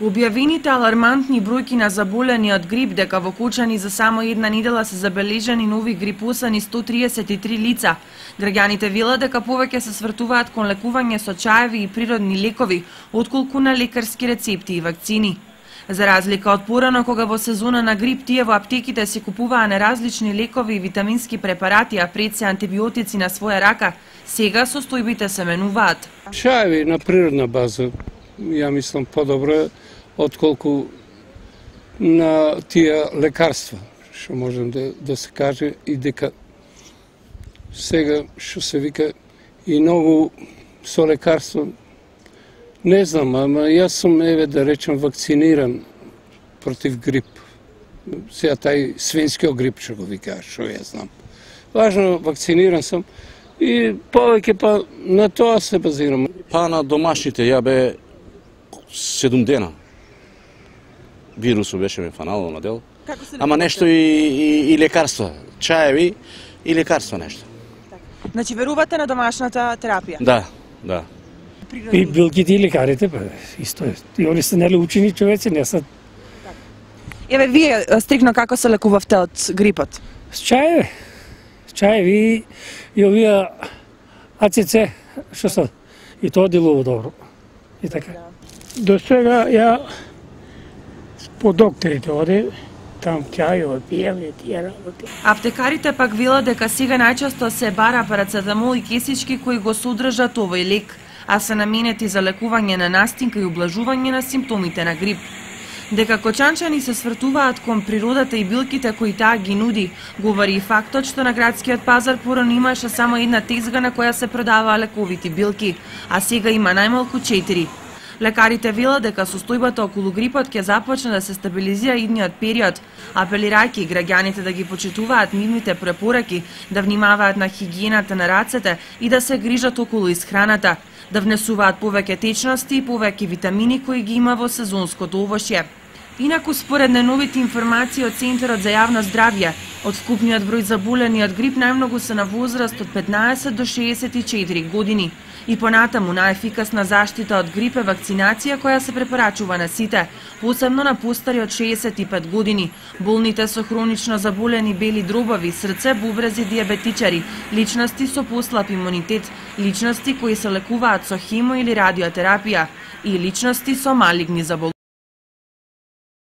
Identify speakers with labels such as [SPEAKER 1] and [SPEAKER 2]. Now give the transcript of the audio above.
[SPEAKER 1] Објавените алармантни бројки на заболени од грип дека во Кочани за само една недела се забележани нови грипосани 133 лица. Граѓаните велат дека повеќе се свртуваат кон лекување со чаеви и природни лекови, отколку на лекарски рецепти и вакцини. За разлика од порано кога во сезона на грип тие во аптеките се купуваа неразлични лекови и витамински препарати, а пред се антибиотици на своја рака, сега состојбите се менуваат.
[SPEAKER 2] Чаеви на природна база, ја мислам подобро отколку на тие лекарства, што можем да, да се каже и дека сега што се вика и многу со лекарство не знам, ама јас сум еве да речем вакциниран против грип. Сега тај свинскиот грип што го вика, што ја знам. Важно вакциниран сум и повеќе па на тоа се базирам.
[SPEAKER 3] Па на домашните ја бе седум дена вирусу беше ме фанало на дел. Ама нешто и, и, и лекарства, чаеви и лекарства нешто.
[SPEAKER 1] Значи верувате на домашната терапија?
[SPEAKER 3] Да, да.
[SPEAKER 4] И билките и лекарите, па, исто е. И они се нели учени човеци, не се...
[SPEAKER 1] Еве, вие стрикно како се лекувавте од грипот?
[SPEAKER 4] С чаеви. С чаеви и овие АЦЦ, што се, и тоа делува добро. И така. До сега ја по докторите оде, там чајот, пиеле, тие работи.
[SPEAKER 1] Аптекарите пак велат дека сега најчесто се бара парацетамол и кисички кои го содржат овој лек, а се наменети за лекување на настинка и облажување на симптомите на грип. Дека кочанчани се свртуваат кон природата и билките кои таа ги нуди, говори и фактот што на градскиот пазар порано имаше само една тезга на која се продаваа лековити билки, а сега има најмалку четири. Лекарите велат дека состојбата околу грипот ќе започне да се стабилизира идниот период, апелирајќи граѓаните да ги почитуваат нивните препораки, да внимаваат на хигиената на рацете и да се грижат околу исхраната, да внесуваат повеќе течности и повеќе витамини кои ги има во сезонското овошје. Инаку според најновите информации од Центарот за јавно здравје, од вкупниот број заболени од грип најмногу се на возраст од 15 до 64 години. И понатаму најефикасна заштита од грип е вакцинација која се препорачува на сите, посебно на постари од 65 години, болните со хронично заболени бели дробови, срце, бубрези, диабетичари, личности со послаб имунитет, личности кои се лекуваат со химо или радиотерапија и личности со малигни заболувања.